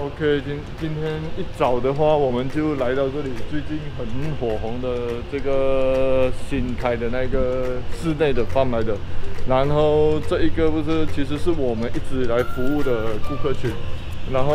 OK，今今天一早的话，我们就来到这里，最近很火红的这个新开的那个室内的贩卖的，然后这一个不是，其实是我们一直来服务的顾客群，然后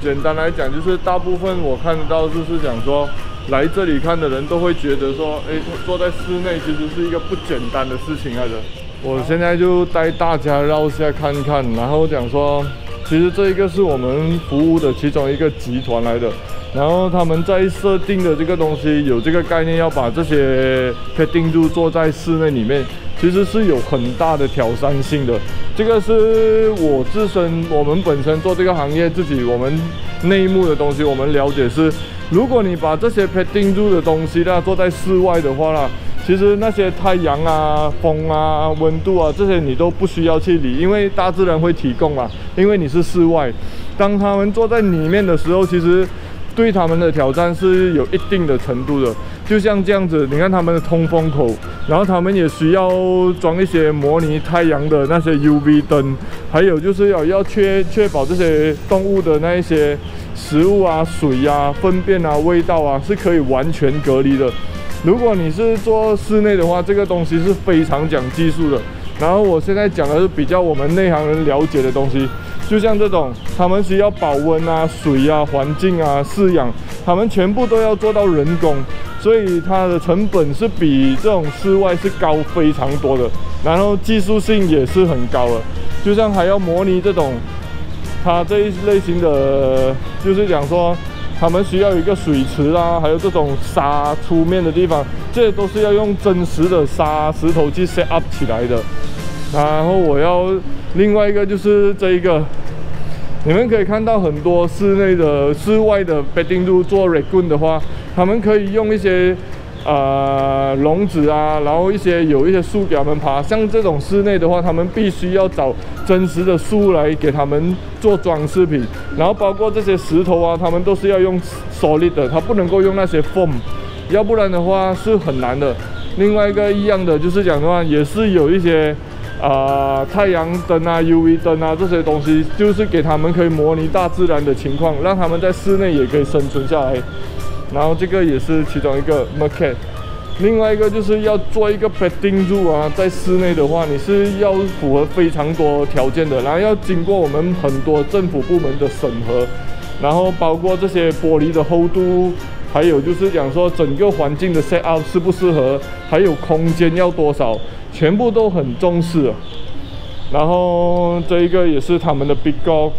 简单来讲，就是大部分我看到就是讲说，来这里看的人都会觉得说，哎，坐在室内其实是一个不简单的事情来的。我现在就带大家绕下看看，然后讲说。其实这一个是我们服务的其中一个集团来的，然后他们在设定的这个东西有这个概念，要把这些配定住做在室内里面，其实是有很大的挑战性的。这个是我自身，我们本身做这个行业，自己我们内幕的东西，我们了解是，如果你把这些配定住的东西呢，做在室外的话呢。其实那些太阳啊、风啊、温度啊这些你都不需要去理，因为大自然会提供嘛。因为你是室外，当他们坐在里面的时候，其实对他们的挑战是有一定的程度的。就像这样子，你看他们的通风口，然后他们也需要装一些模拟太阳的那些 UV 灯，还有就是要要确确保这些动物的那一些食物啊、水呀、粪便啊、味道啊是可以完全隔离的。如果你是做室内的话，这个东西是非常讲技术的。然后我现在讲的是比较我们内行人了解的东西，就像这种，他们需要保温啊、水啊、环境啊、饲养，他们全部都要做到人工，所以它的成本是比这种室外是高非常多的。然后技术性也是很高的，就像还要模拟这种，它这一类型的，就是讲说。他们需要一个水池啊，还有这种沙出面的地方，这些都是要用真实的沙石头去 set up 起来的。然后我要另外一个就是这一个，你们可以看到很多室内的、室外的 bedding 路做 recon 的话，他们可以用一些。呃，笼子啊，然后一些有一些树给他们爬，像这种室内的话，他们必须要找真实的树来给他们做装饰品，然后包括这些石头啊，他们都是要用 solid 的，它不能够用那些 foam，要不然的话是很难的。另外一个一样的就是讲的话，也是有一些啊太阳灯啊、UV 灯啊这些东西，就是给他们可以模拟大自然的情况，让他们在室内也可以生存下来。然后这个也是其中一个 market，另外一个就是要做一个 bedding 住啊，在室内的话，你是要符合非常多条件的，然后要经过我们很多政府部门的审核，然后包括这些玻璃的厚度，还有就是讲说整个环境的 set up 适不适合，还有空间要多少，全部都很重视。然后这一个也是他们的 big go，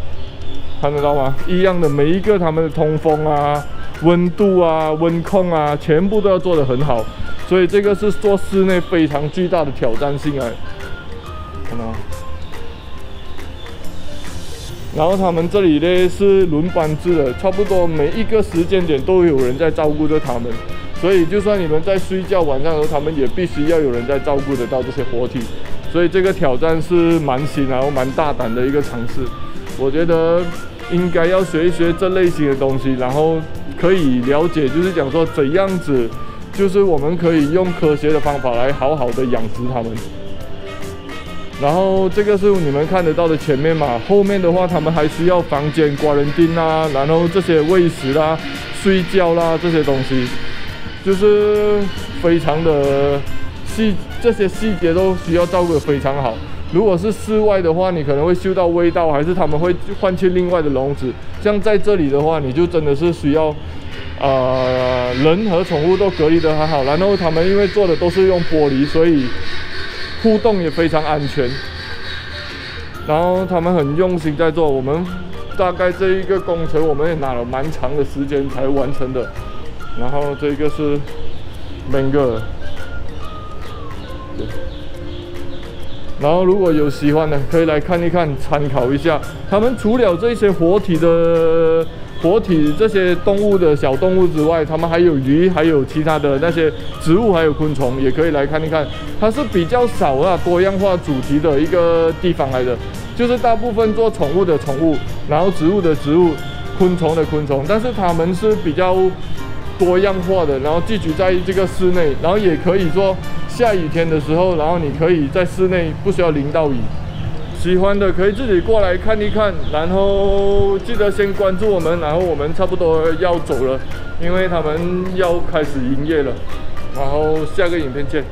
看得到吗？一样的，每一个他们的通风啊。温度啊，温控啊，全部都要做得很好，所以这个是做室内非常巨大的挑战性啊。看到。然后他们这里呢是轮班制的，差不多每一个时间点都有人在照顾着他们，所以就算你们在睡觉晚上的时候，他们也必须要有人在照顾得到这些活体，所以这个挑战是蛮新然后蛮大胆的一个尝试，我觉得应该要学一学这类型的东西，然后。可以了解，就是讲说怎样子，就是我们可以用科学的方法来好好的养殖它们。然后这个是你们看得到的前面嘛，后面的话他们还需要房间、挂人钉啊，然后这些喂食啦、睡觉啦这些东西，就是非常的细，这些细节都需要照顾得非常好。如果是室外的话，你可能会嗅到味道，还是他们会换去另外的笼子。像在这里的话，你就真的是需要，呃，人和宠物都隔离得很好。然后他们因为做的都是用玻璃，所以互动也非常安全。然后他们很用心在做，我们大概这一个工程，我们也拿了蛮长的时间才完成的。然后这个是 Mango。然后如果有喜欢的，可以来看一看，参考一下。他们除了这些活体的活体这些动物的小动物之外，他们还有鱼，还有其他的那些植物，还有昆虫，也可以来看一看。它是比较少啊，多样化主题的一个地方来的，就是大部分做宠物的宠物，然后植物的植物，昆虫的昆虫，但是他们是比较多样化的，然后聚集在这个室内，然后也可以说。下雨天的时候，然后你可以在室内不需要淋到雨，喜欢的可以自己过来看一看，然后记得先关注我们，然后我们差不多要走了，因为他们要开始营业了。然后下个影片见。